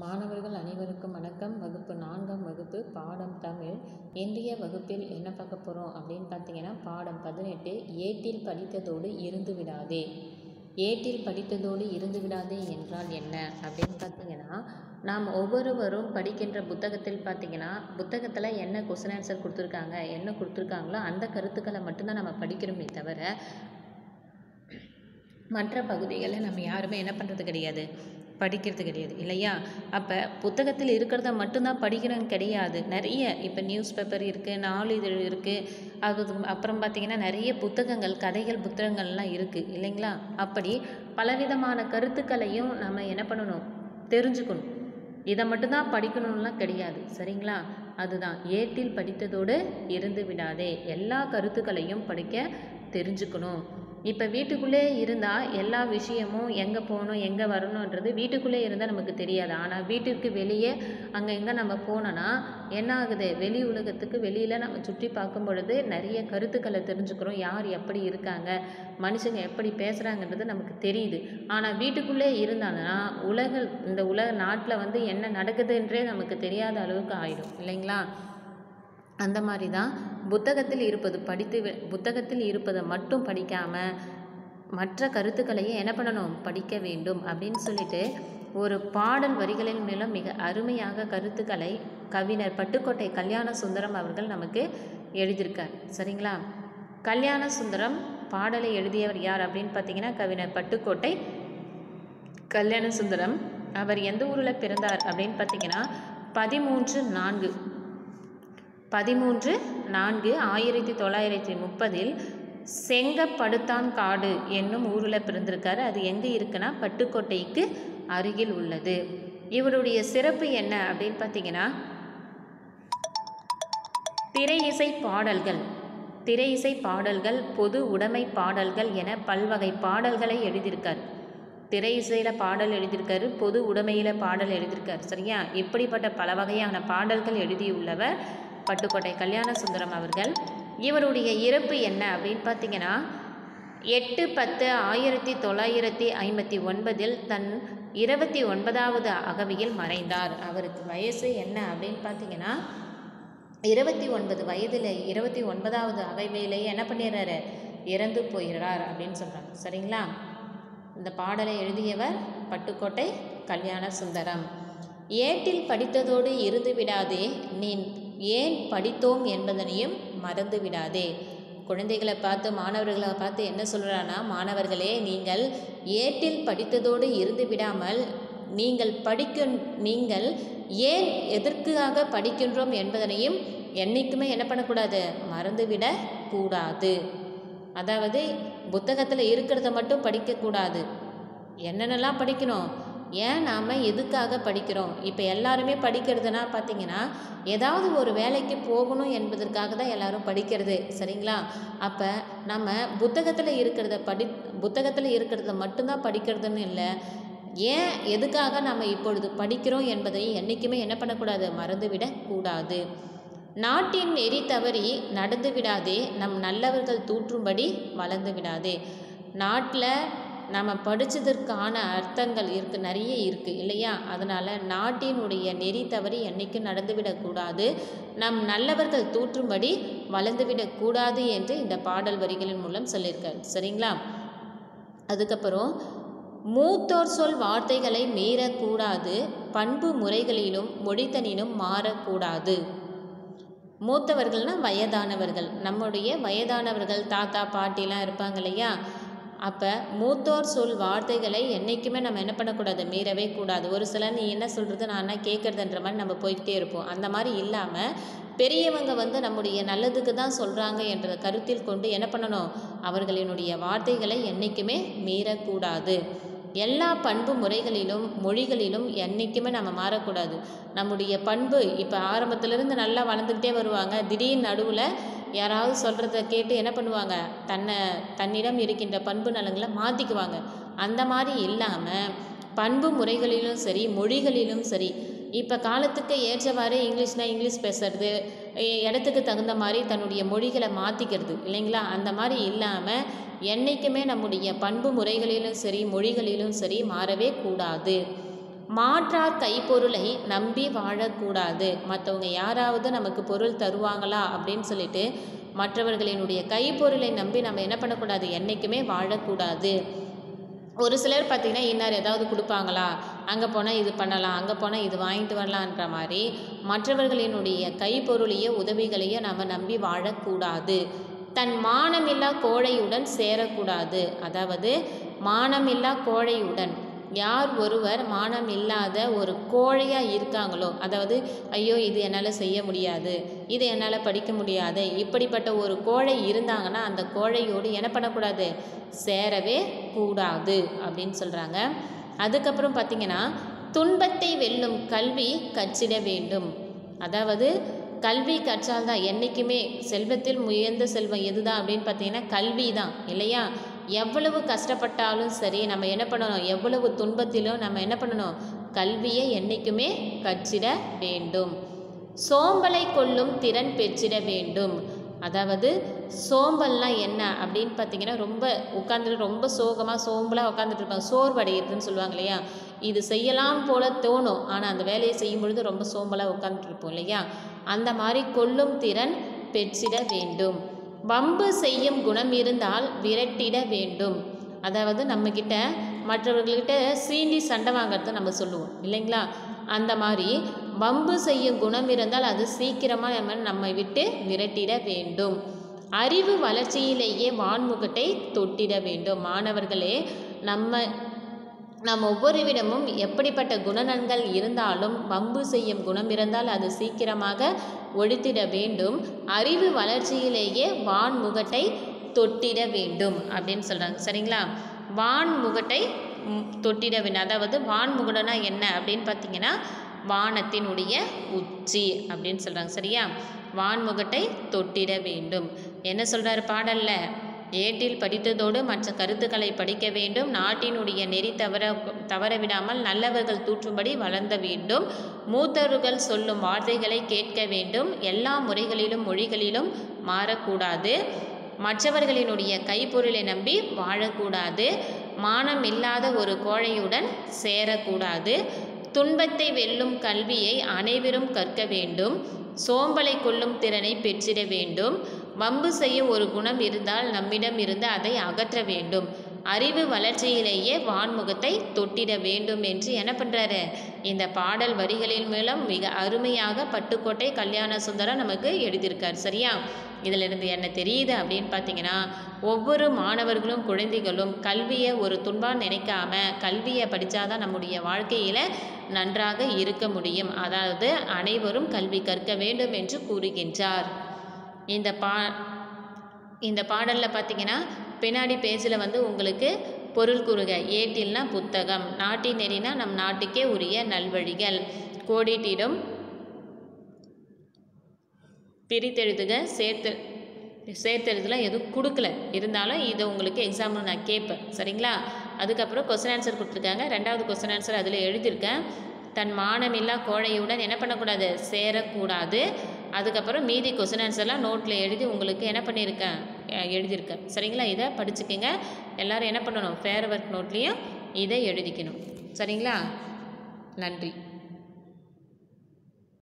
மாணவர்கள் அனைவருக்கும் வணக்கம். வகுப்பு நான்காம் வகுப்பு பாடம் தமிழ். இன்றைய வகுப்பில் என்ன பார்க்க போகிறோம் அப்படின்னு பார்த்தீங்கன்னா பாடம் பதினெட்டு ஏட்டில் படித்ததோடு இருந்து விடாதே. ஏட்டில் படித்ததோடு இருந்து விடாதே என்றால் என்ன அப்படின்னு பார்த்தீங்கன்னா நாம் ஒவ்வொருவரும் படிக்கின்ற புத்தகத்தில் பார்த்தீங்கன்னா புத்தகத்தில் என்ன கொஸ்டின் ஆன்சர் கொடுத்துருக்காங்க என்ன கொடுத்துருக்காங்களோ அந்த கருத்துக்களை மட்டும்தான் நம்ம படிக்கிறோமே தவிர மற்ற பகுதிகளை நம்ம யாருமே என்ன பண்ணுறது கிடையாது. படிக்கிறது கிடையாது இல்லையா? அப்போ புத்தகத்தில் இருக்கிறத மட்டும்தான் படிக்கிறோம் கிடையாது. நிறைய இப்போ நியூஸ் பேப்பர் இருக்குது நாளிதழ் இருக்குது அது அப்புறம் பார்த்திங்கன்னா நிறைய புத்தகங்கள் கதைகள் புத்தகங்கள்லாம் இருக்குது இல்லைங்களா? அப்படி பலவிதமான கருத்துக்களையும் நம்ம என்ன பண்ணணும்? தெரிஞ்சுக்கணும். இதை மட்டும்தான் படிக்கணும்லாம் கிடையாது சரிங்களா? அதுதான். ஏட்டில் படித்ததோடு இருந்து விடாதே. எல்லா கருத்துக்களையும் படிக்க தெரிஞ்சுக்கணும். இப்போ வீட்டுக்குள்ளே இருந்தால் எல்லா விஷயமும் எங்கே போகணும் எங்கே வரணுன்றது வீட்டுக்குள்ளே இருந்தால் நமக்கு தெரியாது. ஆனால் வீட்டிற்கு வெளியே அங்கே எங்கே நம்ம போனோன்னா என்ன ஆகுது? வெளி உலகத்துக்கு வெளியில் நம்ம சுற்றி பார்க்கும் பொழுது நிறைய கருத்துக்களை தெரிஞ்சுக்கிறோம். யார் எப்படி இருக்காங்க? மனுஷங்க எப்படி பேசுகிறாங்கன்றது நமக்கு தெரியுது. ஆனால் வீட்டுக்குள்ளே இருந்தாங்கன்னா உலக இந்த உலக நாட்டில் வந்து என்ன நடக்குதுன்றே நமக்கு தெரியாத அளவுக்கு ஆயிடும். இல்லைங்களா? அந்த மாதிரி தான் புத்தகத்தில் இருப்பது படித்து புத்தகத்தில் இருப்பதை மட்டும் படிக்காமல் மற்ற கருத்துக்களையும் என்ன பண்ணணும்? படிக்க வேண்டும். அப்படின்னு சொல்லிட்டு ஒரு பாடல் வரிகளின் மூலம் மிக அருமையாக கருத்துக்களை கவிஞர் பட்டுக்கோட்டை கல்யாண சுந்தரம் அவர்கள் நமக்கு எழுதியிருக்கார். சரிங்களா? கல்யாண சுந்தரம் பாடலை எழுதியவர் யார் அப்படின்னு பார்த்தீங்கன்னா கவிஞர் பட்டுக்கோட்டை கல்யாண சுந்தரம். அவர் எந்த ஊரில் பிறந்தார் அப்படின்னு பார்த்தீங்கன்னா பதிமூன்று நான்கு பதிமூன்று நான்கு ஆயிரத்தி தொள்ளாயிரத்தி முப்பதில் செங்கப்படுத்தான் காடு என்னும் ஊரில் பிறந்திருக்காரு. அது எங்கே இருக்குன்னா பட்டுக்கோட்டைக்கு அருகில் உள்ளது. இவருடைய சிறப்பு என்ன அப்படின்னு பார்த்தீங்கன்னா திரை இசை பாடல்கள் திரை இசை பாடல்கள் பொது உடைமை பாடல்கள் என பல்வகை பாடல்களை எழுதியிருக்கார். திரை இசையில் பாடல் எழுதியிருக்காரு பொது உடைமையில் பாடல் எழுதியிருக்காரு. சரியா? இப்படிப்பட்ட பல வகையான பாடல்கள் எழுதியுள்ளவர். பட்டுக்கோட்டை கல்யாண சுந்தரம் அவர்கள் இவருடைய இறப்பு என்ன? அப்படின்னு பார்த்தீங்கன்னா எட்டு பத்து ஆயிரத்தி தொள்ளாயிரத்தி ஐம்பத்தி ஒன்பதில் தன் இருபத்தி ஒன்பதாவது அகவியில் மறைந்தார். அவருக்கு வயசு என்ன அப்படின்னு பார்த்தீங்கன்னா இருபத்தி ஒன்பது வயதில் இருபத்தி ஒன்பதாவது அகவையிலேயே என்ன பண்ணிடுறாரு? இறந்து போயிடுறார் அப்படின்னு சொல்கிறாங்க சரிங்களா? இந்த பாடலை எழுதியவர் பட்டுக்கோட்டை கல்யாண சுந்தரம் ஏட்டில் படித்ததோடு இருந்து விடாதே நீ ஏன் படித்தோம் என்பதனையும் மறந்து விடாதே குழந்தைகளை பார்த்து மாணவர்களை பார்த்து என்ன சொல்கிறான்னா மாணவர்களே நீங்கள் ஏட்டில் படித்ததோடு இருந்து விடாமல் நீங்கள் படிக்க நீங்கள் ஏன் எதற்காக படிக்கின்றோம் என்பதனையும் என்றைக்குமே என்ன பண்ணக்கூடாது? மறந்துவிட கூடாது. அதாவது புத்தகத்தில் இருக்கிறத மட்டும் படிக்கக்கூடாது. என்னென்னலாம் படிக்கணும்? ஏன் நாம் எதுக்காக படிக்கிறோம்? இப்போ எல்லாருமே படிக்கிறதுனா பார்த்தீங்கன்னா ஏதாவது ஒரு வேலைக்கு போகணும் என்பதற்காக தான் எல்லாரும் படிக்கிறது சரிங்களா? அப்போ நம்ம புத்தகத்தில் இருக்கிறத படி புத்தகத்தில் இருக்கிறத மட்டும்தான் படிக்கிறதுன்னு இல்லை ஏன் எதுக்காக நம்ம இப்பொழுது படிக்கிறோம் என்பதை என்றைக்குமே என்ன பண்ணக்கூடாது? மறந்துவிடக்கூடாது நாட்டின் நெறி தவறி நடந்து விடாதே நம் நல்லவர்கள் தூற்றும்படி வளர்ந்து விடாதே. நாட்டில் நாம் படித்ததற்கான அர்த்தங்கள் இருக்குது நிறைய இருக்குது இல்லையா? அதனால் நாட்டினுடைய நெறி தவறி என்றைக்கும் நடந்துவிடக்கூடாது நம் நல்லவர்கள் தூற்றும்படி வளர்ந்துவிடக்கூடாது என்று இந்த பாடல் வரிகளின் மூலம் சொல்லியிருக்கார். சரிங்களா? அதுக்கப்புறம் மூத்தோர் சொல் வார்த்தைகளை மீறக்கூடாது பண்பு முறைகளிலும் மொழித்தனிலும் மாறக்கூடாது. மூத்தவர்கள்னால் வயதானவர்கள். நம்முடைய வயதானவர்கள் தாத்தா பாட்டிலாம் இருப்பாங்க இல்லையா? அப்போ மூத்தோர் சொல் வார்த்தைகளை என்றைக்குமே நம்ம என்ன பண்ணக்கூடாது? மீறவே கூடாது. ஒரு சிலர் நீ என்ன சொல்கிறது நான் என்ன கேட்குறதுன்ற மாதிரி நம்ம போய்கிட்டே இருப்போம். அந்த மாதிரி இல்லாமல் பெரியவங்க வந்து நம்முடைய நல்லதுக்கு தான் சொல்கிறாங்க என்ற கருத்தில் கொண்டு என்ன பண்ணணும்? அவர்களினுடைய வார்த்தைகளை என்றைக்குமே மீறக்கூடாது. எல்லா பண்பு முறைகளிலும் மொழிகளிலும் என்றைக்குமே நம்ம மாறக்கூடாது. நம்முடைய பண்பு இப்போ ஆரம்பத்துலேருந்து நல்லா வளர்ந்துக்கிட்டே வருவாங்க. திடீர் நடுவில் யாராவது சொல்கிறத கேட்டு என்ன பண்ணுவாங்க? தன்னை தன்னிடம் இருக்கின்ற பண்பு நலங்களை மாற்றிக்குவாங்க அந்த மாதிரி இல்லாமல் பண்பு முறைகளிலும் சரி மொழிகளிலும் சரி இப்போ காலத்துக்கு ஏற்றவாறு இங்கிலீஷ்னால் இங்கிலீஷ் பேசுறது இடத்துக்கு தகுந்த மாதிரி தன்னுடைய மொழிகளை மாற்றிக்கிறது இல்லைங்களா? அந்த மாதிரி இல்லாமல் என்றைக்குமே நம்முடைய பண்பு முறைகளிலும் சரி மொழிகளிலும் சரி மாறவே கூடாது. மாற்றார் கைப்பொருளை நம்பி வாழக்கூடாது. மற்றவங்க யாராவது நமக்கு பொருள் தருவாங்களா அப்படின்னு சொல்லிட்டு மற்றவர்களினுடைய கைப்பொருளை நம்பி நம்ம என்ன பண்ணக்கூடாது? என்றைக்குமே வாழக்கூடாது. ஒரு சிலர் பார்த்திங்கன்னா இன்னார் ஏதாவது கொடுப்பாங்களா? அங்கே போனால் இது பண்ணலாம் அங்கே போனால் இது வாங்கிட்டு வரலான்ற மாதிரி மற்றவர்களினுடைய கைப்பொருளையோ உதவிகளையோ நம்ம நம்பி வாழக்கூடாது. தன் மானமில்லா கோழையுடன் சேரக்கூடாது. அதாவது மானமில்லா கோழையுடன் யார் ஒருவர் மானம் இல்லாத ஒரு கோழையாக இருக்காங்களோ அதாவது ஐயோ இது என்னால் செய்ய முடியாது இது என்னால் படிக்க முடியாது இப்படிப்பட்ட ஒரு கோழை இருந்தாங்கன்னா அந்த கோழையோடு என்ன பண்ணக்கூடாது சேரவே கூடாது அப்படின்னு சொல்கிறாங்க அதுக்கப்புறம் பார்த்திங்கன்னா துன்பத்தை வெல்லும் கல்வி கற்றிட வேண்டும். அதாவது கல்வி கற்றால்தான் என்றைக்குமே செல்வத்தில் உயர்ந்த செல்வம் எதுதான் அப்படின்னு பார்த்தீங்கன்னா கல்வி தான் இல்லையா? எவ்வளவு கஷ்டப்பட்டாலும் சரி நம்ம என்ன பண்ணணும்? எவ்வளவு துன்பத்திலும் நம்ம என்ன பண்ணணும்? கல்வியை என்றைக்குமே கற்றிட வேண்டும். சோம்பலை கொள்ளும் திறன் பெற்றிட வேண்டும். அதாவது சோம்பல்னால் என்ன அப்படின்னு பார்த்தீங்கன்னா ரொம்ப உட்காந்துட்டு ரொம்ப சோகமாக சோம்பலாக உட்காந்துட்டு இருப்பாங்க சோர்வடையிறதுன்னு சொல்லுவாங்க இல்லையா? இது செய்யலாம் போல தோணும். ஆனால் அந்த வேலையை செய்யும் பொழுது ரொம்ப சோம்பலாக உட்காந்துட்டு இருப்போம் இல்லையா? அந்த மாதிரி கொள்ளும் திறன் பெற்றிட வேண்டும். வம்பு செய்யும் குணம் இருந்தால் விரட்டிட வேண்டும். அதாவது நம்மக்கிட்ட மற்றவர்கள்கிட்ட சீண்டி சண்டை வாங்கிறத நம்ம சொல்லுவோம். இல்லைங்களா? அந்த மாதிரி வம்பு செய்யும் குணம் இருந்தால் அது சீக்கிரமாக நம்ம நம்மை விட்டு விரட்டிட வேண்டும். அறிவு வளர்ச்சியிலேயே வான்முகத்தை தொட்டிட வேண்டும். மாணவர்களே நம்ம நாம் ஒவ்வொருவிடமும் எப்படிப்பட்ட குணநன்கள் இருந்தாலும் வம்பு செய்யும் குணம் இருந்தால் அது சீக்கிரமாக ஒழித்திட வேண்டும். அறிவு வளர்ச்சியிலேயே வான்முகட்டை தொட்டிட வேண்டும் அப்படின்னு சொல்கிறாங்க சரிங்களா? வான்முகட்டை முகட்டை தொட்டிட வேண்டும். அதாவது வான்முகடனா என்ன அப்படின்னு பார்த்தீங்கன்னா வானத்தினுடைய உச்சி அப்படின்னு சொல்கிறாங்க சரியா? வான்முகட்டை தொட்டிட வேண்டும். என்ன சொல்கிறார் பாடலில்? ஏட்டில் படித்ததோடு மற்ற கருத்துக்களை படிக்க வேண்டும். நாட்டினுடைய நெறி தவற தவறவிடாமல் நல்லவர்கள் தூற்றும்படி வளர்ந்த வேண்டும். மூத்தவர்கள் சொல்லும் வார்த்தைகளை கேட்க வேண்டும். எல்லா முறைகளிலும் மொழிகளிலும் மாறக்கூடாது. மற்றவர்களினுடைய கைப்பொருளை நம்பி வாழக்கூடாது. மானம் இல்லாத ஒரு கோழையுடன் சேரக்கூடாது. துன்பத்தை வெல்லும் கல்வியை அனைவரும் கற்க வேண்டும். சோம்பலை கொள்ளும் திறனை பெற்றிட வேண்டும். வம்பு செய்ய ஒரு குணம் இருந்தால் நம்மிடம் இருந்து அதை அகற்ற வேண்டும். அறிவு வளர்ச்சியிலேயே வான்முகத்தை தொட்டிட வேண்டும் என்று என்ன பண்ணுறாரு இந்த பாடல் வரிகளின் மூலம் மிக அருமையாக பட்டுக்கோட்டை கல்யாண சுந்தரம் நமக்கு எழுதியிருக்கார். சரியா? இதிலிருந்து என்ன தெரியுது அப்படின்னு பார்த்தீங்கன்னா ஒவ்வொரு மாணவர்களும் குழந்தைகளும் கல்வியை ஒரு துன்பாக நினைக்காம கல்வியை படித்தாதான் நம்முடைய வாழ்க்கையில் நன்றாக இருக்க முடியும். அதாவது அனைவரும் கல்வி கற்க வேண்டும் என்று கூறுகின்றார். இந்த பா இந்த பாடலில் பார்த்தீங்கன்னா பின்னாடி பேஜில் வந்து உங்களுக்கு பொருள் கூறுக. ஏட்டில்னா புத்தகம் நாட்டின் நெறினா நம் நாட்டுக்கே உரிய நல்வழிகள். கோடிட்டிடும் பிரித்தெழுதுக. சேர்த்து சேர்த்தெழுதுலாம் எதுவும் கொடுக்கல. இருந்தாலும் இதை உங்களுக்கு எக்ஸாம்பிள் நான் கேட்பேன். சரிங்களா? அதுக்கப்புறம் கொஸ்டின் ஆன்சர் கொடுத்துருக்காங்க. ரெண்டாவது கொஸ்டின் ஆன்சர் அதில் எழுதியிருக்கேன். தன் மானமில்லா கோழையுடன் என்ன பண்ணக்கூடாது? சேரக்கூடாது. அதுக்கப்புறம் மீதி கொஸ்டின் ஆன்சர்லாம் நோட்டில் எழுதி உங்களுக்கு என்ன பண்ணியிருக்கேன் எழுதியிருக்கேன் சரிங்களா? இதை படிச்சுக்கோங்க. எல்லோரும் என்ன பண்ணணும்? ஃபேர் ஒர்க் நோட்லேயும் இதை எழுதிக்கணும். சரிங்களா? நன்றி.